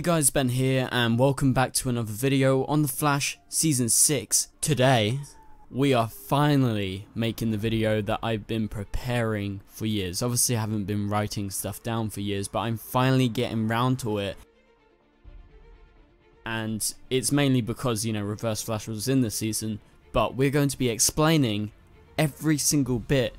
Hey guys, Ben here and welcome back to another video on The Flash Season 6. Today, we are finally making the video that I've been preparing for years. Obviously I haven't been writing stuff down for years, but I'm finally getting round to it. And it's mainly because, you know, Reverse Flash was in the season, but we're going to be explaining every single bit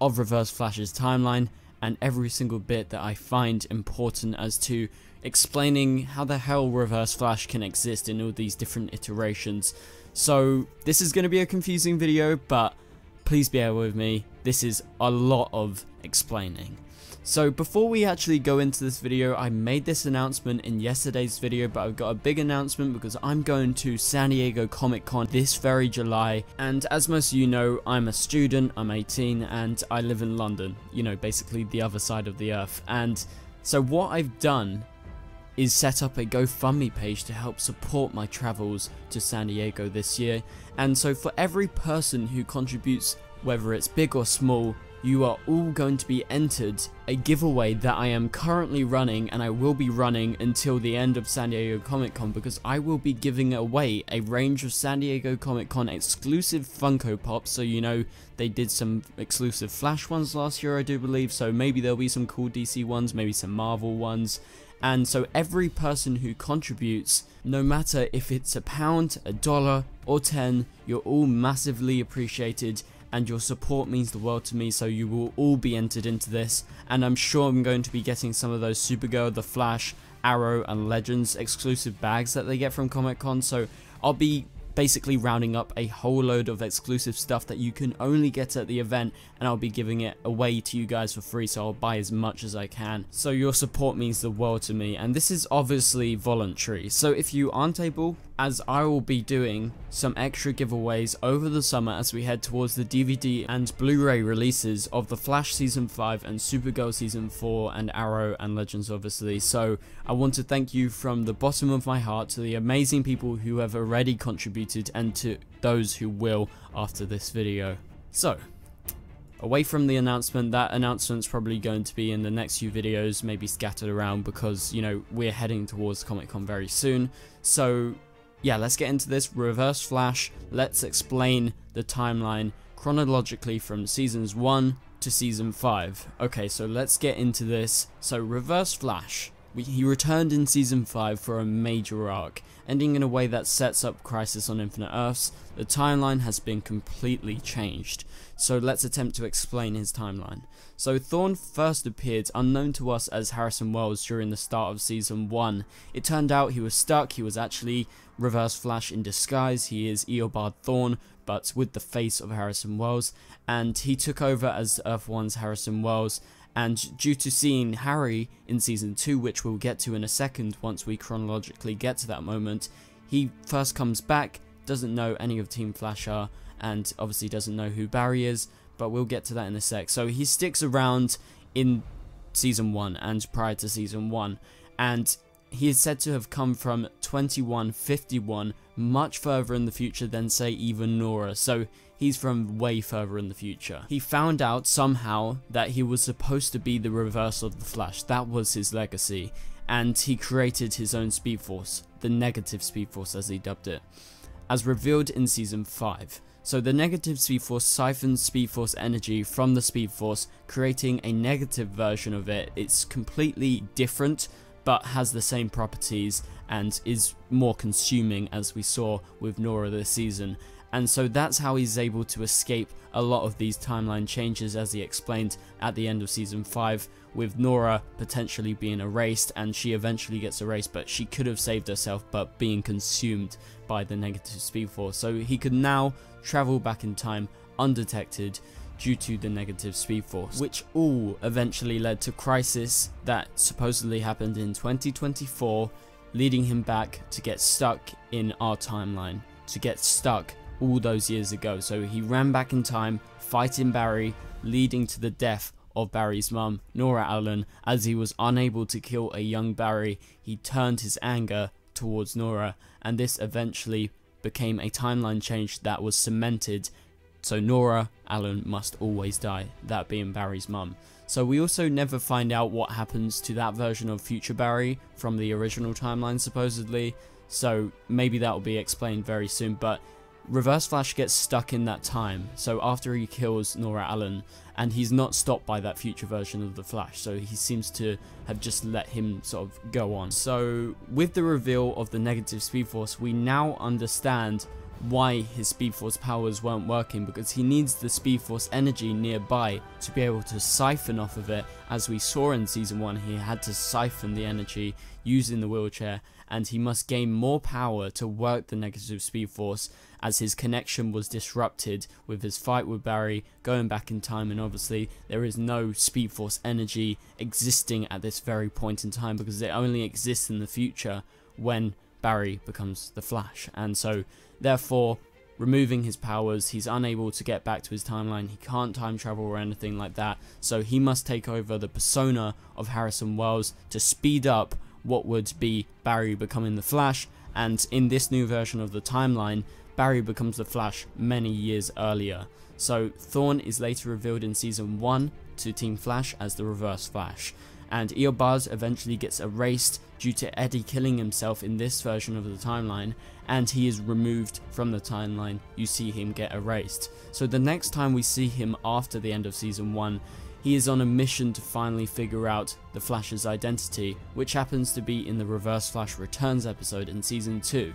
of Reverse Flash's timeline and every single bit that I find important as to explaining how the hell Reverse Flash can exist in all these different iterations. So this is going to be a confusing video, but please bear with me, this is a lot of explaining. So before we actually go into this video, I made this announcement in yesterday's video, but I've got a big announcement because I'm going to San Diego Comic Con this very July. And as most of you know, I'm a student, I'm 18, and I live in London, you know, basically the other side of the earth. And so what I've done is set up a GoFundMe page to help support my travels to San Diego this year. And so for every person who contributes, whether it's big or small, you are all going to be entered a giveaway that I am currently running and I will be running until the end of San Diego Comic Con because I will be giving away a range of San Diego Comic Con exclusive Funko Pops. So you know they did some exclusive Flash ones last year I do believe. So maybe there'll be some cool DC ones maybe some Marvel ones. And so every person who contributes no matter if it's a pound, a dollar or 10 you're all massively appreciated and your support means the world to me so you will all be entered into this. And I'm sure I'm going to be getting some of those Supergirl, The Flash, Arrow and Legends exclusive bags that they get from Comic Con so I'll be basically rounding up a whole load of exclusive stuff that you can only get at the event and I'll be giving it away to you guys for free so I'll buy as much as I can. So your support means the world to me and this is obviously voluntary. So if you aren't able as I will be doing some extra giveaways over the summer as we head towards the DVD and Blu-ray releases of The Flash Season 5 and Supergirl Season 4 and Arrow and Legends obviously. So I want to thank you from the bottom of my heart to the amazing people who have already contributed and to those who will after this video. So, away from the announcement, that announcement's probably going to be in the next few videos, maybe scattered around because, you know, we're heading towards Comic Con very soon. So yeah, let's get into this. Reverse Flash, let's explain the timeline chronologically from seasons 1 to season 5. Okay, so let's get into this. So Reverse Flash, he returned in season 5 for a major arc, ending in a way that sets up Crisis on Infinite Earths. The timeline has been completely changed. So let's attempt to explain his timeline. So Thawne first appeared unknown to us as Harrison Wells during the start of season 1. It turned out he was stuck, he was actually Reverse Flash in disguise, he is Eobard Thawne, but with the face of Harrison Wells, and he took over as Earth 1's Harrison Wells, and due to seeing Harry in season 2, which we'll get to in a second once we chronologically get to that moment, he first comes back, doesn't know any of Team Flash are, and obviously doesn't know who Barry is, but we'll get to that in a sec. So he sticks around in season 1 and prior to season 1, and he is said to have come from 2151, much further in the future than say even Nora, so he's from way further in the future. He found out somehow that he was supposed to be the reverse of the Flash, that was his legacy, and he created his own Speed Force, the negative Speed Force as he dubbed it, as revealed in season 5. So the negative Speed Force siphons Speed Force energy from the Speed Force, creating a negative version of it. It's completely different, but has the same properties and is more consuming as we saw with Nora this season. And so that's how he's able to escape a lot of these timeline changes as he explained at the end of season 5 with Nora potentially being erased and she eventually gets erased but she could have saved herself but being consumed by the negative speed force. So he could now travel back in time undetected due to the negative speed force, which all eventually led to Crisis that supposedly happened in 2024, leading him back to get stuck in our timeline, to get stuck all those years ago. So he ran back in time, fighting Barry, leading to the death of Barry's mum, Nora Allen, as he was unable to kill a young Barry, he turned his anger towards Nora, and this eventually became a timeline change that was cemented. So Nora Allen must always die, that being Barry's mum. So we also never find out what happens to that version of Future Barry from the original timeline supposedly. So maybe that will be explained very soon, but Reverse Flash gets stuck in that time, so after he kills Nora Allen, and he's not stopped by that future version of the Flash, so he seems to have just let him sort of go on. So with the reveal of the negative Speed Force, we now understand why his Speed Force powers weren't working because he needs the Speed Force energy nearby to be able to siphon off of it. As we saw in Season 1, he had to siphon the energy using the wheelchair and he must gain more power to work the negative Speed Force as his connection was disrupted with his fight with Barry going back in time and obviously there is no Speed Force energy existing at this very point in time because it only exists in the future when Barry becomes the Flash. And so Therefore, removing his powers, he's unable to get back to his timeline, he can't time travel or anything like that, so he must take over the persona of Harrison Wells to speed up what would be Barry becoming the Flash, and in this new version of the timeline, Barry becomes the Flash many years earlier. So Thawne is later revealed in season 1 to Team Flash as the Reverse Flash, and Eobard eventually gets erased due to Eddie killing himself in this version of the timeline, and he is removed from the timeline, you see him get erased. So the next time we see him after the end of season 1, he is on a mission to finally figure out the Flash's identity, which happens to be in the Reverse Flash Returns episode in season 2.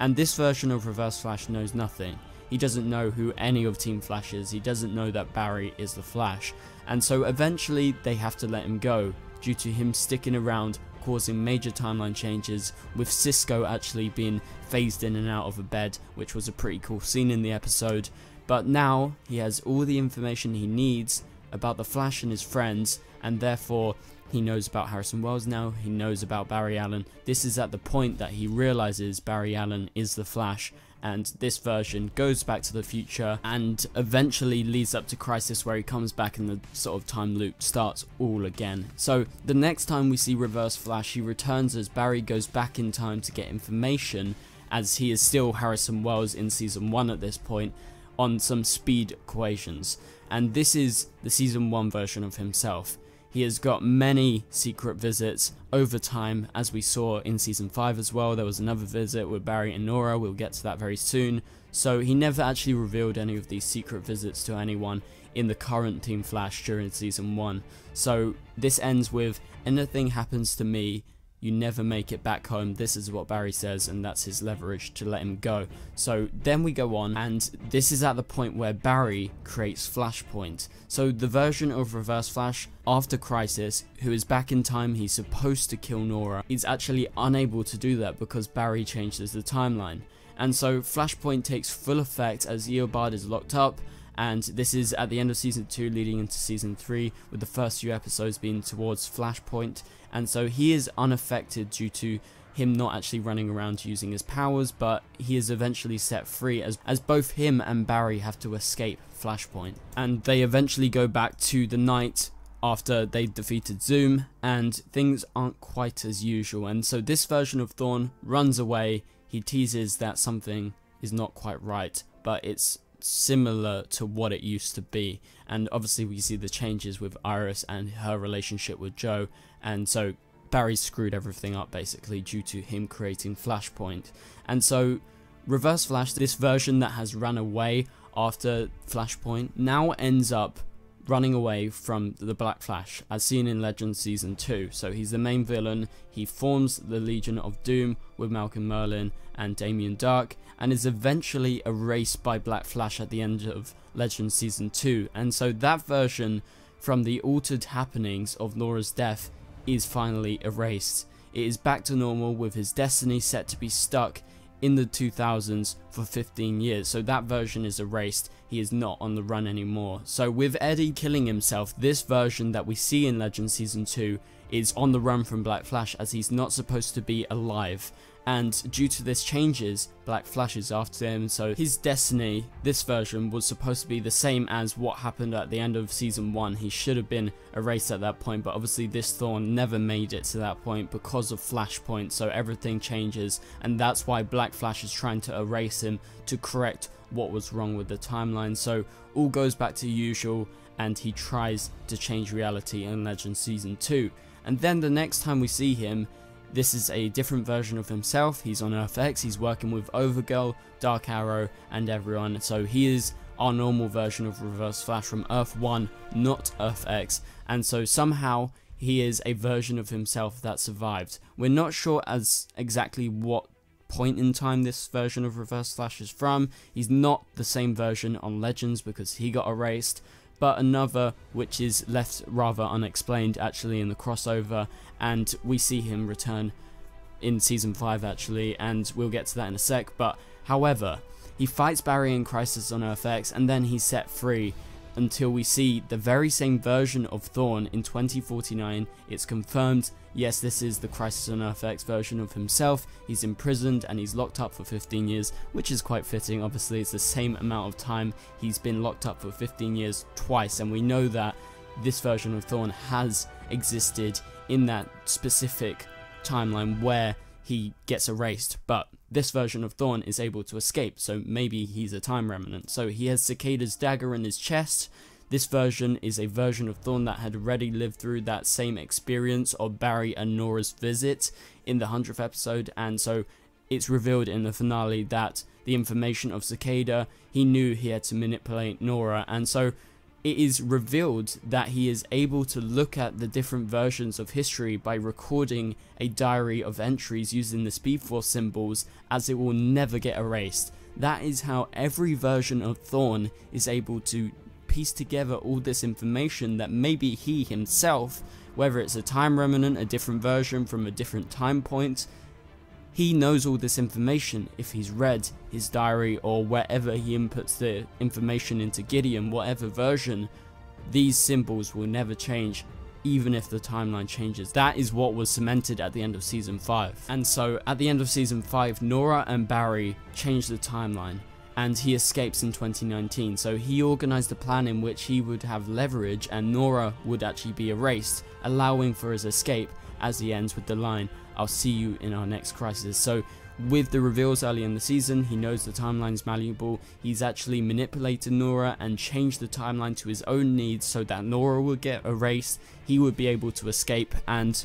And this version of Reverse Flash knows nothing. He doesn't know who any of Team Flash is, he doesn't know that Barry is the Flash, and so eventually they have to let him go, due to him sticking around causing major timeline changes, with Cisco actually being phased in and out of a bed, which was a pretty cool scene in the episode. But now he has all the information he needs about the Flash and his friends, and therefore he knows about Harrison Wells now, he knows about Barry Allen. This is at the point that he realizes Barry Allen is the Flash, and this version goes back to the future and eventually leads up to Crisis where he comes back and the sort of time loop starts all again. So the next time we see Reverse Flash he returns as Barry goes back in time to get information as he is still Harrison Wells in season 1 at this point on some speed equations and this is the season 1 version of himself. He has got many secret visits over time, as we saw in Season 5 as well. There was another visit with Barry and Nora, we'll get to that very soon. So he never actually revealed any of these secret visits to anyone in the current Team Flash during Season 1. So this ends with, anything happens to me, you never make it back home. This is what Barry says, and that's his leverage to let him go. So then we go on, and this is at the point where Barry creates Flashpoint. So the version of Reverse Flash after Crisis, who is back in time, he's supposed to kill Nora, is actually unable to do that because Barry changes the timeline. And so Flashpoint takes full effect as Eobard is locked up, and this is at the end of season 2 leading into season 3 with the first few episodes being towards Flashpoint and so he is unaffected due to him not actually running around using his powers, but he is eventually set free as, as both him and Barry have to escape Flashpoint. And they eventually go back to the night after they defeated Zoom, and things aren't quite as usual. And so this version of Thawne runs away, he teases that something is not quite right, but it's similar to what it used to be. And obviously we see the changes with Iris and her relationship with Joe, and so Barry screwed everything up basically due to him creating Flashpoint. And so Reverse Flash, this version that has run away after Flashpoint, now ends up running away from the Black Flash, as seen in Legends Season 2. So he's the main villain, he forms the Legion of Doom with Malcolm Merlyn and Damien Darhk, and is eventually erased by Black Flash at the end of Legends Season 2. And so that version from the altered happenings of Nora's death is finally erased. It is back to normal with his destiny set to be stuck in the 2000s for 15 years, so that version is erased, he is not on the run anymore. So with Eddie killing himself, this version that we see in Legend Season 2 is on the run from Black Flash as he's not supposed to be alive, and due to this changes, Black flashes after him, so his destiny, this version, was supposed to be the same as what happened at the end of Season 1. He should have been erased at that point, but obviously this Thawne never made it to that point because of Flashpoint, so everything changes, and that's why Black Flash is trying to erase him to correct what was wrong with the timeline, so all goes back to usual, and he tries to change reality in Legend Season 2. And then the next time we see him, this is a different version of himself. He's on Earth X, he's working with Overgirl, Dark Arrow, and everyone. So he is our normal version of Reverse Flash from Earth 1, not Earth X. And so somehow he is a version of himself that survived. We're not sure as exactly what point in time this version of Reverse Flash is from. He's not the same version on Legends because he got erased, but another which is left rather unexplained actually in the crossover, and we see him return in season 5 actually, and we'll get to that in a sec, but however, he fights Barry in Crisis on Earth X, and then he's set free, until we see the very same version of Thawne in 2049. It's confirmed, yes, this is the Crisis on Earth X version of himself. He's imprisoned and he's locked up for 15 years, which is quite fitting. Obviously, it's the same amount of time he's been locked up for 15 years twice, and we know that this version of Thawne has existed in that specific timeline where he gets erased, but this version of Thawne is able to escape, so maybe he's a time remnant. So he has Cicada's dagger in his chest. This version is a version of Thawne that had already lived through that same experience of Barry and Nora's visit in the 100th episode, and so it's revealed in the finale that the information of Cicada, he knew he had to manipulate Nora, and so it is revealed that he is able to look at the different versions of history by recording a diary of entries using the Speed Force symbols as it will never get erased. That is how every version of Thawne is able to piece together all this information that maybe he himself, whether it's a time remnant, a different version from a different time point, he knows all this information if he's read his diary or wherever he inputs the information into Gideon, whatever version, these symbols will never change even if the timeline changes. That is what was cemented at the end of season 5. And so at the end of season 5, Nora and Barry changed the timeline and he escapes in 2019. So he organized a plan in which he would have leverage and Nora would actually be erased, allowing for his escape as he ends with the line, I'll see you in our next crisis. So with the reveals early in the season, he knows the timeline's malleable. He's actually manipulated Nora and changed the timeline to his own needs so that Nora would get erased, he would be able to escape, and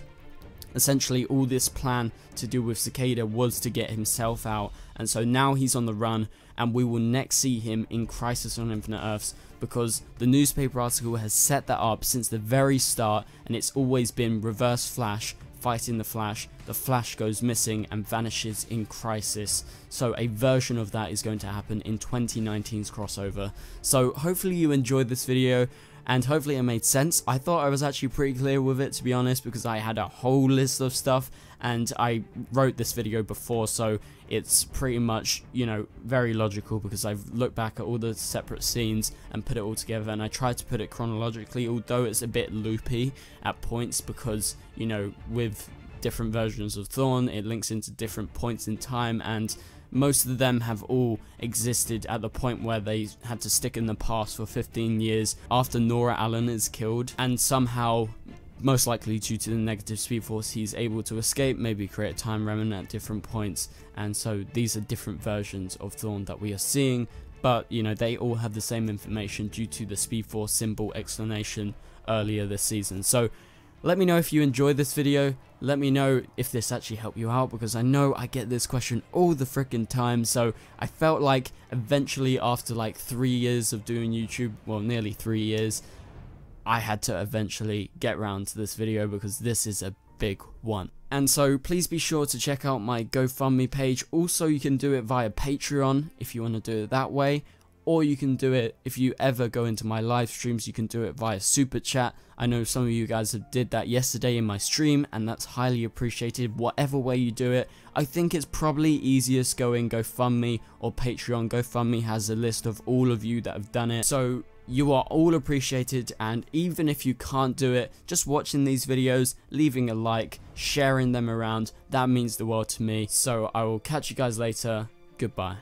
essentially all this plan to do with Cicada was to get himself out. And so now he's on the run, and we will next see him in Crisis on Infinite Earths because the newspaper article has set that up since the very start, and it's always been Reverse Flash fighting the Flash, the Flash goes missing and vanishes in Crisis. So a version of that is going to happen in 2019's crossover. So hopefully you enjoyed this video and hopefully it made sense. I thought I was actually pretty clear with it to be honest because I had a whole list of stuff and I wrote this video before so it's pretty much you know very logical because I've looked back at all the separate scenes and put it all together and I tried to put it chronologically although it's a bit loopy at points because you know with different versions of Thawne it links into different points in time and most of them have all existed at the point where they had to stick in the past for 15 years after Nora Allen is killed and somehow most likely due to the negative speed force he's able to escape maybe create a time remnant at different points and so these are different versions of Thawne that we are seeing but you know they all have the same information due to the speed force symbol explanation earlier this season so let me know if you enjoyed this video. Let me know if this actually helped you out because I know I get this question all the freaking time. So I felt like eventually after like three years of doing YouTube, well nearly three years, I had to eventually get around to this video because this is a big one. And so please be sure to check out my GoFundMe page. Also you can do it via Patreon if you want to do it that way or you can do it if you ever go into my live streams you can do it via super chat i know some of you guys have did that yesterday in my stream and that's highly appreciated whatever way you do it i think it's probably easiest going gofundme or patreon gofundme has a list of all of you that have done it so you are all appreciated and even if you can't do it just watching these videos leaving a like sharing them around that means the world to me. So i will catch you guys later. Goodbye